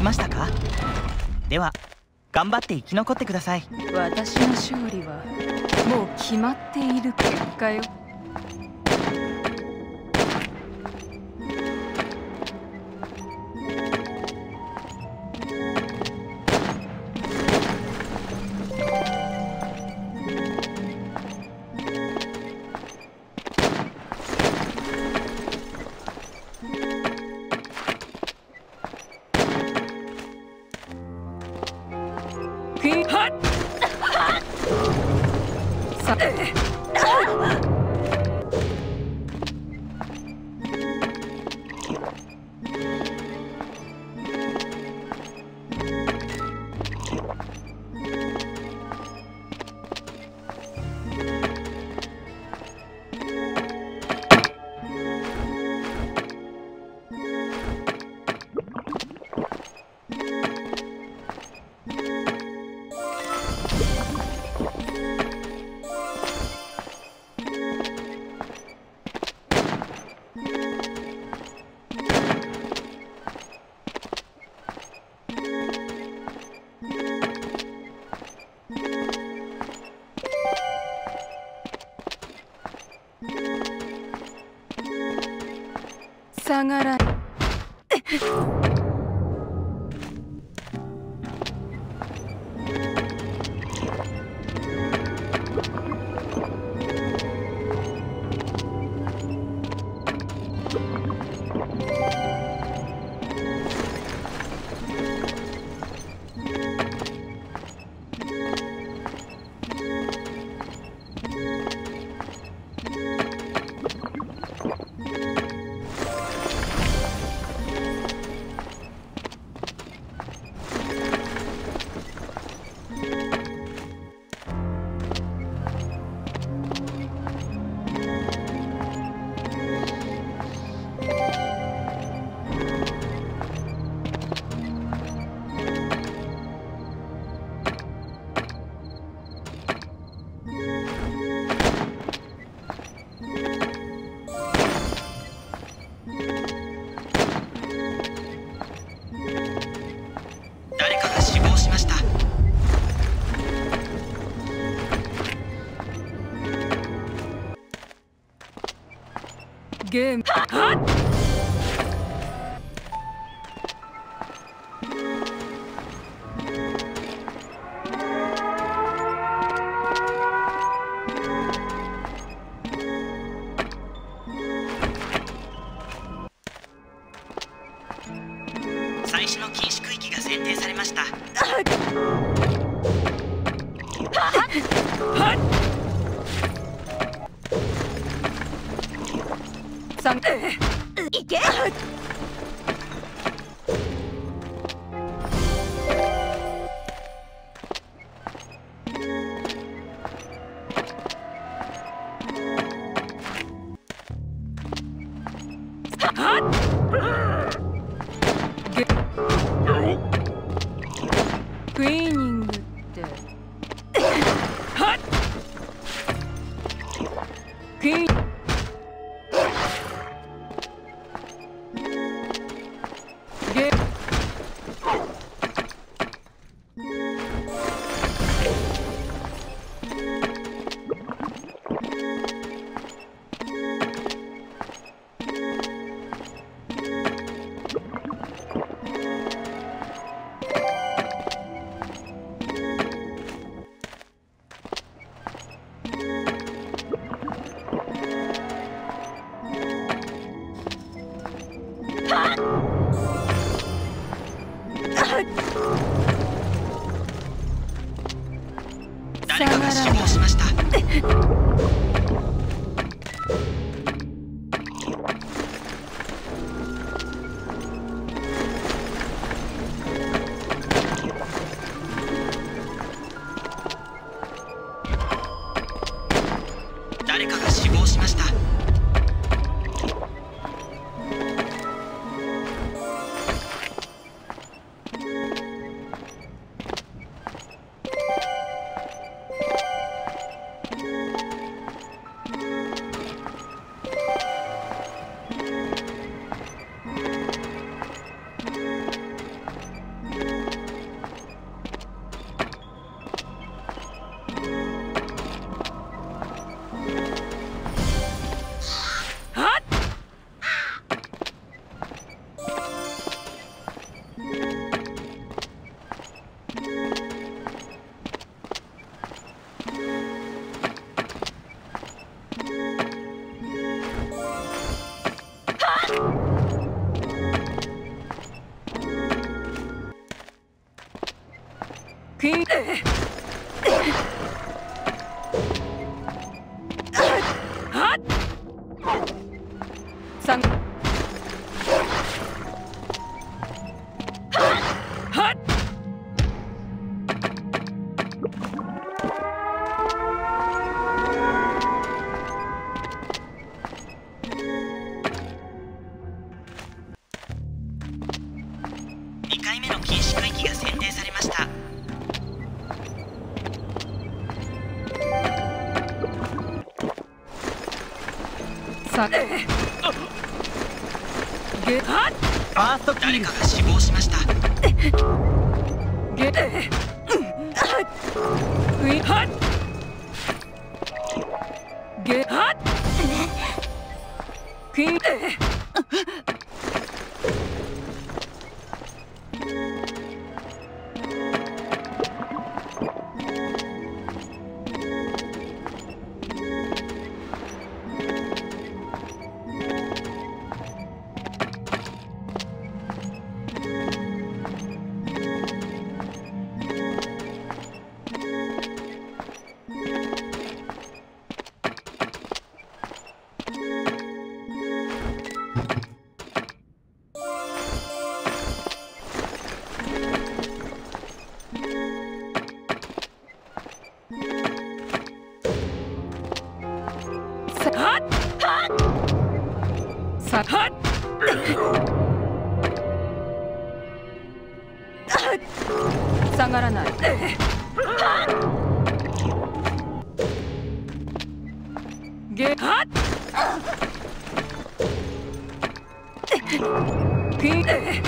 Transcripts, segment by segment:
きましたか？では頑張って生き残ってください。私の勝利はもう決まっている結果よ。下がら誰クイーニングっての禁止区域が選定されました。ファースト誰かが死亡しました。ゲクイーンゲクイがらない。ゲクイーン。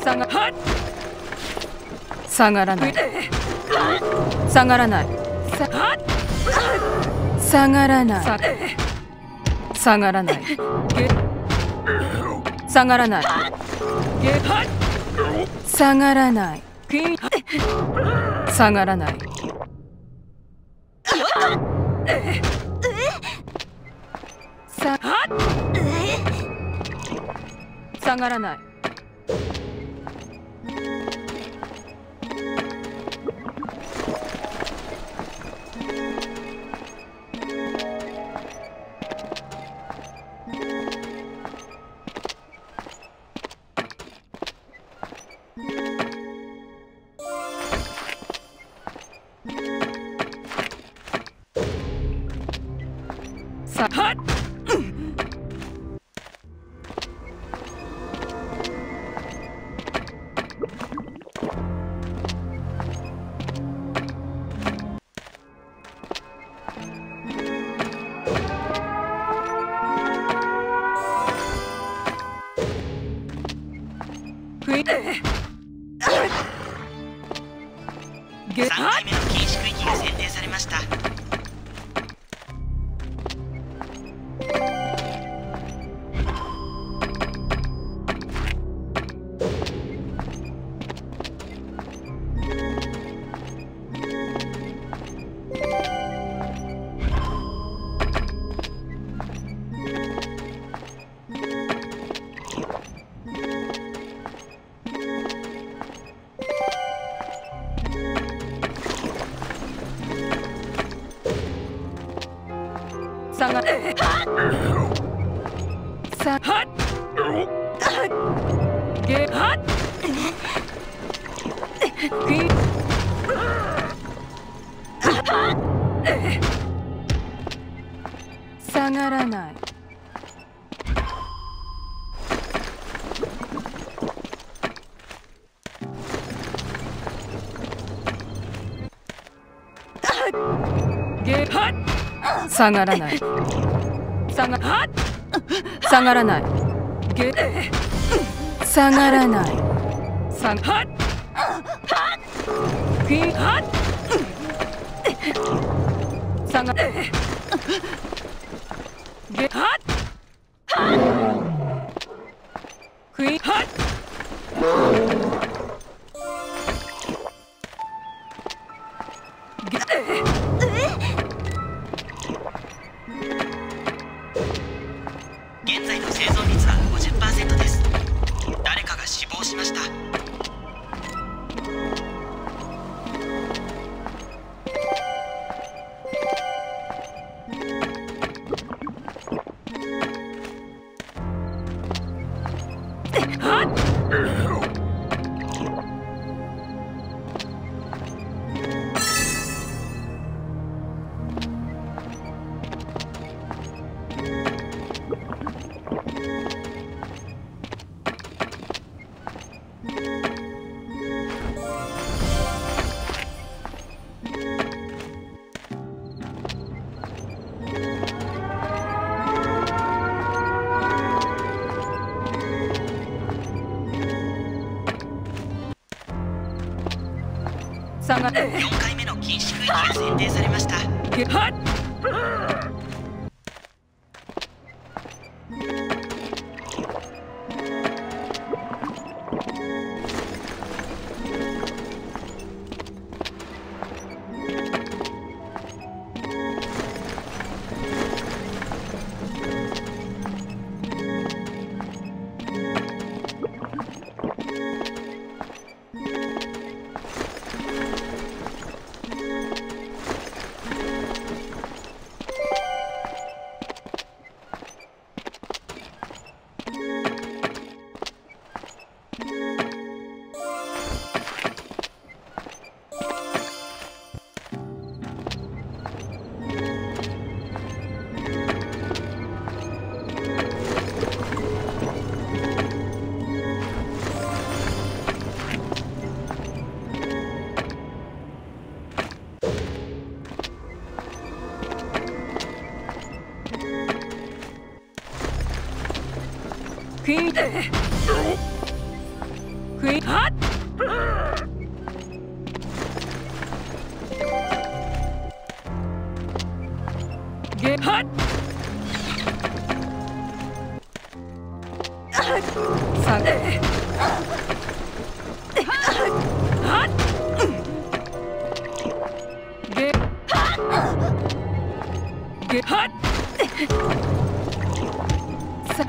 下が。下がらない。下がらない。下がらない。下がらない。ゲ下がらない。ゲ下がらない。下がらない。さ下がらないさク 下がらない。下がらない。下が下がらない。下がらない。下が下が下が you ゲはっさ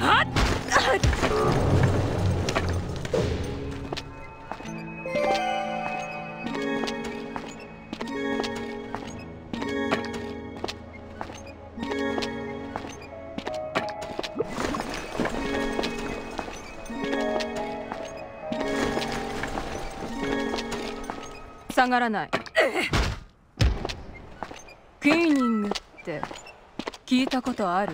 下がらない。クイーニングって聞いたことある？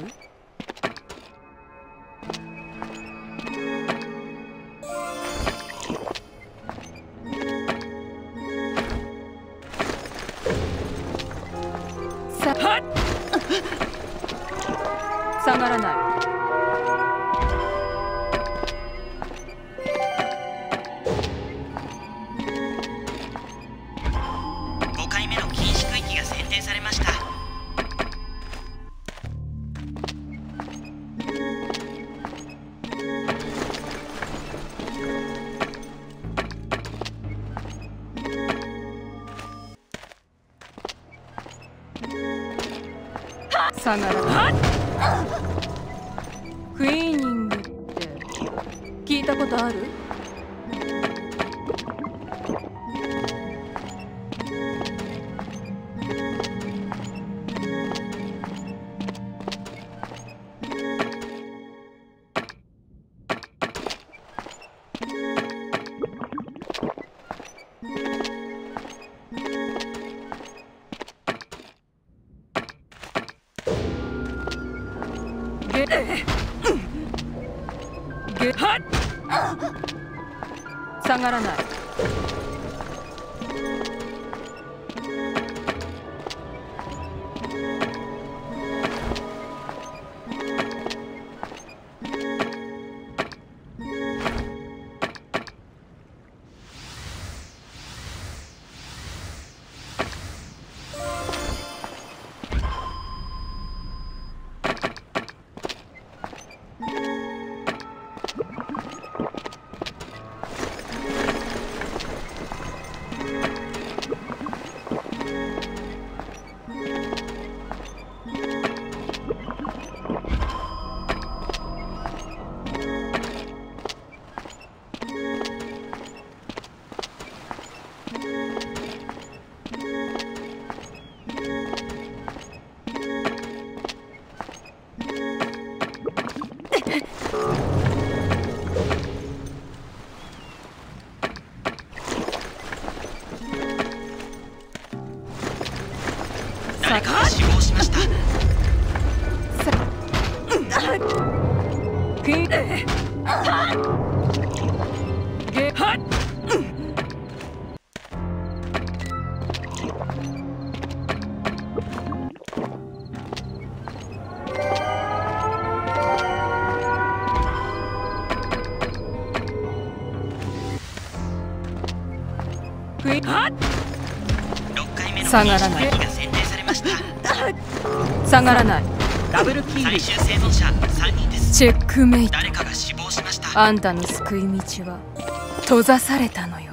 下がらないクイーニングって聞いたことある？下がらない。下がらない。下がらない。ダブルキール最終生存者3人ですチェックメイト。誰かが死亡しました。あんたの救い道は閉ざされたのよ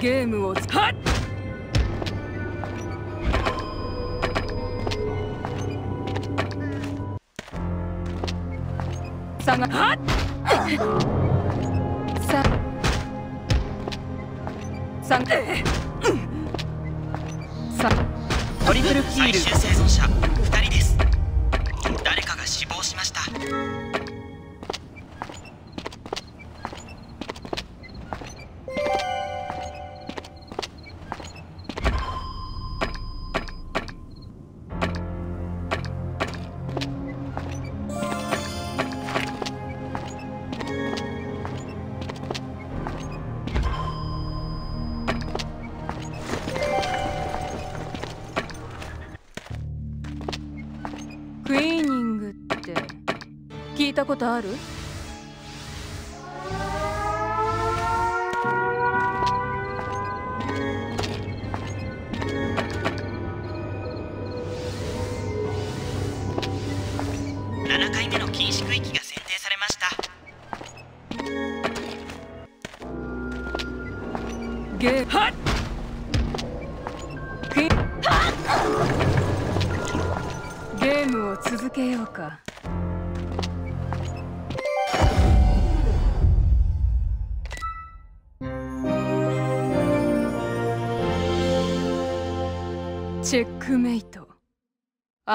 ゲームをつはったことある？7回目の禁止区域が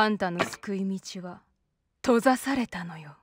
あんたの救い道は閉ざされたのよ。